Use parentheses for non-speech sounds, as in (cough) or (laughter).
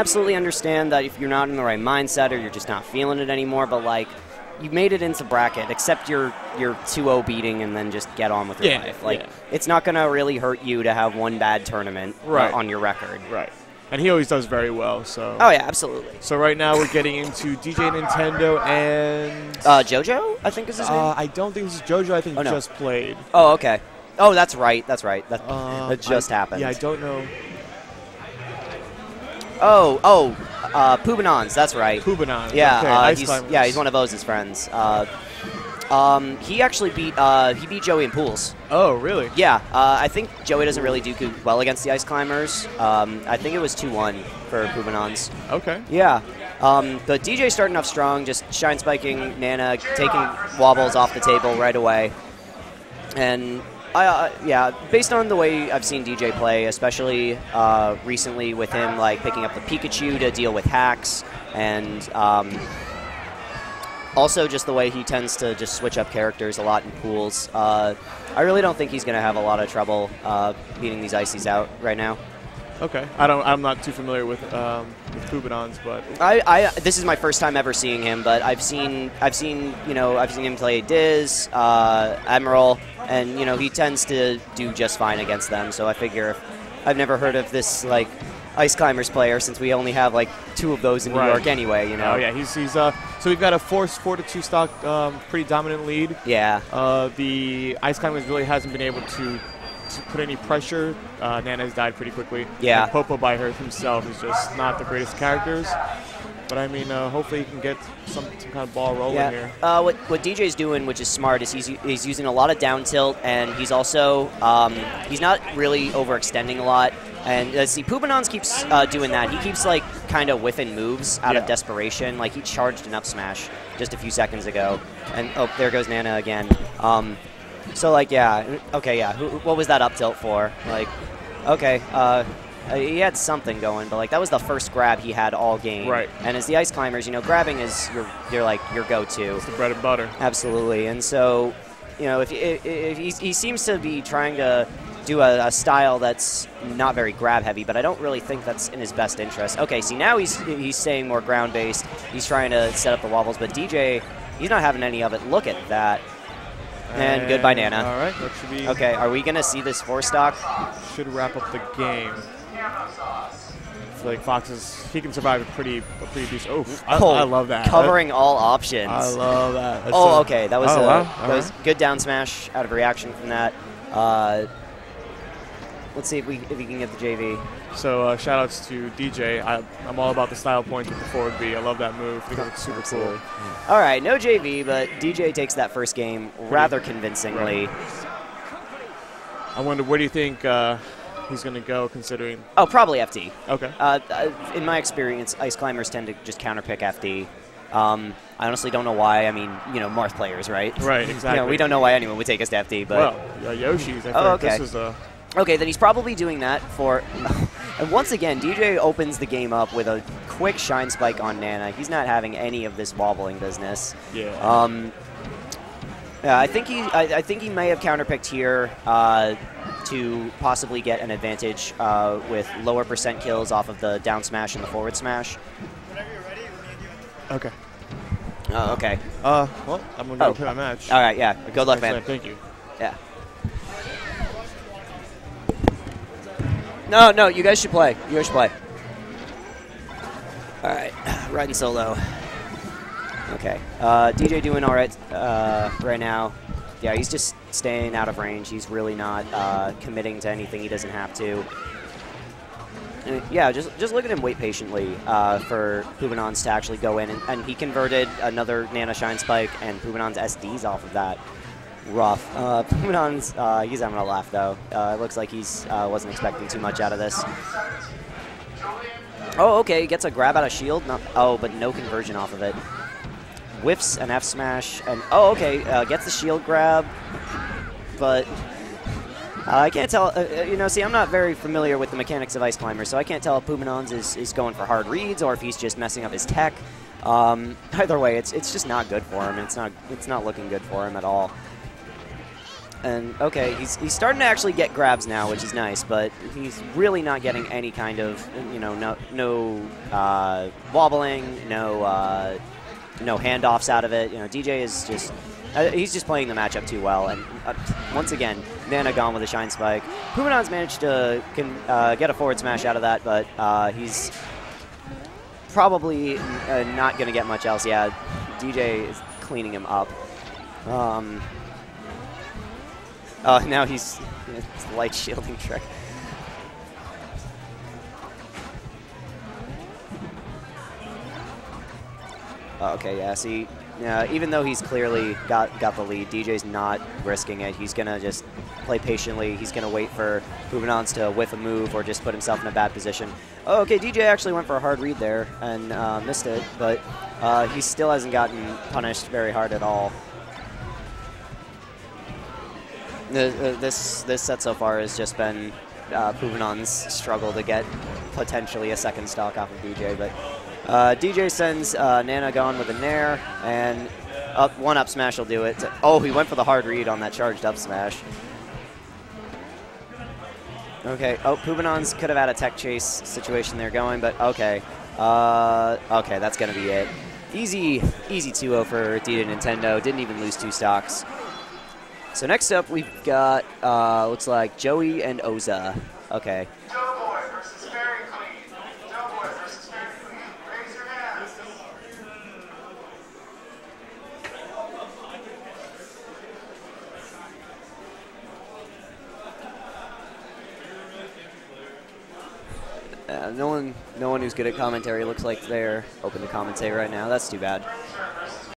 absolutely understand that if you're not in the right mindset or you're just not feeling it anymore, but like you made it into bracket, accept your your 2-0 beating and then just get on with your Yeah, life. Like yeah. it's not going to really hurt you to have one bad tournament uh, Right. on your record. Right. And he always does very well. So. Oh yeah, absolutely. So right now we're getting into DJ Nintendo and. Uh, JoJo, I think is his Uh, name. I don't think this is JoJo. I think Oh, no. just played. Oh, okay. Oh, that's right. That's right. That, Uh, that just I- happened. Yeah, I don't know. Oh, oh, uh, Poobanons. That's right. Poobanon. Yeah, okay, uh, he's, Climbers. yeah, he's one of O's friends. Uh, um, he actually beat uh, he beat Joey in pools. Oh, really? Yeah, uh, I think Joey doesn't really do well against the ice climbers. Um, I think it was two one for Poobanons. Okay. Yeah. Um, but DJ starting off strong, just shine spiking Nana, taking wobbles off the table right away. And I, uh, yeah, based on the way I've seen DJ play, especially uh, recently with him like picking up the Pikachu to deal with hacks, and um, also just the way he tends to just switch up characters a lot in pools. Uh, I really don't think he's going to have a lot of trouble uh, beating these ices out right now. Okay. I don't. I'm not too familiar with um, with Poobanons, but I, I this is my first time ever seeing him, but I've seen I've seen you know I've seen him play Diz, uh, Admiral, and you know he tends to do just fine against them. So I figure I've never heard of this like ice climbers player since we only have like two of those in New York anyway. You know. oh yeah, he's he's uh. So we've got a four four to two stock, um, pretty dominant lead. Yeah. Uh, the Ice Climbers really hasn't been able to, to put any pressure. Uh, Nana has died pretty quickly. Yeah. And Popo by her himself is just not the greatest characters. But I mean, uh, hopefully he can get some, some kind of ball rolling Yeah. here. Uh, what what DJ's doing, which is smart, is he's he's using a lot of down tilt, and he's also um, he's not really overextending a lot. And uh, see, Poobanons keeps uh, doing that. He keeps like kind of whiffing moves out Yeah. of desperation. Like he charged an up smash just a few seconds ago, and oh, there goes Nana again. Um, so like yeah, okay, yeah. Who, what was that up tilt for? Like, okay. Uh, he had something going, but like that was the first grab he had all game. Right. And as the ice climbers, you know, grabbing is your, your like your go-to. It's the bread and butter. Absolutely. And so, you know, if, if, if he's, he seems to be trying to do a, a style that's not very grab heavy, but I don't really think that's in his best interest. Okay, see now he's he's staying more ground based. He's trying to set up the wobbles, but DJ, he's not having any of it. Look at that. And goodbye, Nana. All right, that should be. Okay, are we gonna see this four stock? Should wrap up the game. Feel like Fox is he can survive a pretty a pretty decent. Oh, I, I love that. Covering all options. I love that. That's Oh, a- okay. That was oh, a wow. that All was good down smash out of reaction from that. Uh, let's see if we if we can get the JV. So uh, shout outs to DJ. I, I'm all about the style points with the forward B. I love that move. I think it's super cool. All right, no JV, but DJ takes that first game rather convincingly. I wonder where do you think uh, he's going to go considering? Oh, probably FD. Okay. Uh, uh, in my experience, ice climbers tend to just counterpick FD. Um, I honestly don't know why. I mean, you know, Marth players, right? Right, (laughs) You know, exactly. we don't know why anyone would take us to FD, but well, uh, Yoshi's. I Oh, think okay. this is a. Okay, then he's probably doing that for. (laughs) and once again, DJ opens the game up with a quick shine spike on Nana. He's not having any of this wobbling business. Yeah. Um, yeah, I think he. I, I think he may have counterpicked here uh, to possibly get an advantage uh, with lower percent kills off of the down smash and the forward smash. Whenever you're ready, Okay. Oh, okay. Uh, well, I'm going to go Oh. play my match. All right. Yeah. Good luck, Excellent, man. Thank you. Yeah. No, no, you guys should play. You guys should play. All right, (sighs) riding solo. Okay, uh, DJ doing all right uh, right now. Yeah, he's just staying out of range. He's really not uh, committing to anything he doesn't have to. Uh, yeah, just just look at him wait patiently uh, for Poobanons to actually go in, and, and he converted another Nana Shine Spike and Poobanons SDs off of that. Rough. Uh, (laughs) Poobanons, uh, he's having a laugh though. Uh, it looks like he's uh, wasn't expecting too much out of this. Oh, okay, gets a grab out of shield. Not, oh, but no conversion off of it. Whiffs an F smash, and oh, okay, uh, gets the shield grab, but uh, I can't tell. Uh, uh, you know, see, I'm not very familiar with the mechanics of Ice Climber, so I can't tell if Poobanons is, is going for hard reads or if he's just messing up his tech. Um, (laughs) either way, it's it's just not good for him. It's not it's not looking good for him at all. And okay, he's, he's starting to actually get grabs now, which is nice, but he's really not getting any kind of, you know, no no uh, wobbling, no uh, no handoffs out of it. You know, DJ is just uh, he's just playing the matchup too well. And uh, once again, Nana gone with a shine spike. Poobanons managed to can uh, get a forward smash out of that, but uh, he's probably not going to get much else. Yeah, DJ is cleaning him up. Um, uh, now he's light shielding trick. Oh, okay, yeah. See, uh, even though he's clearly got got the lead, DJ's not risking it. He's gonna just play patiently. He's gonna wait for Poobanons to whiff a move or just put himself in a bad position. Oh, okay, DJ actually went for a hard read there and uh, missed it, but uh, he still hasn't gotten punished very hard at all. This this set so far has just been uh, struggle to get potentially a second stock off of DJ, but uh, DJ sends uh, Nana gone with a Nair, and up one up smash will do it. Oh, he went for the hard read on that charged up smash. Okay. Oh, Poobanons could have had a tech chase situation there going, but okay. Uh, okay, that's going to be it. Easy, easy 2-0 for DJ Nintendo. Didn't even lose two stocks. So next up, we've got, uh, looks like Joey and Oza. Okay. Uh, no one, no one who's good at commentary looks like they're open to commentate right now. That's too bad.